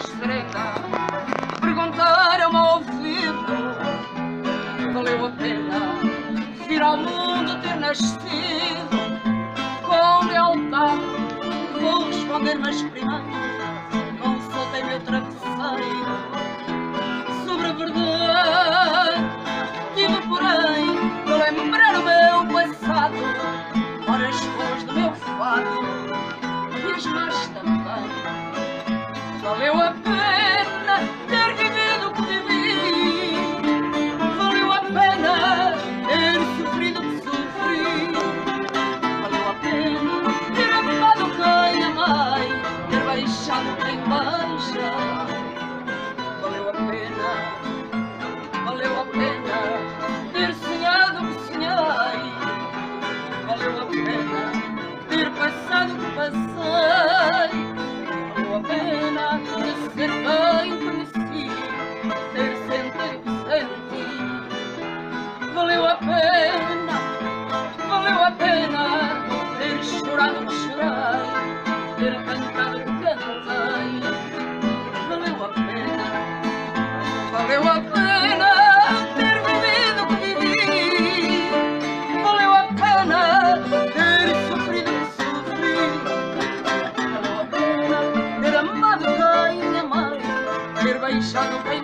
serena perguntaram-me ao ouvido valeu a pena vir ao mundo ter nascido. Com lealdade vou responder mas primeiro consultei meu travesseiro passei valeu a pena de ser bem conheci ter sentido o que valeu a pena valeu a pena ter chorado o que chorei ter cantado o cantei. Valeu a pena valeu a pena ter beijado quem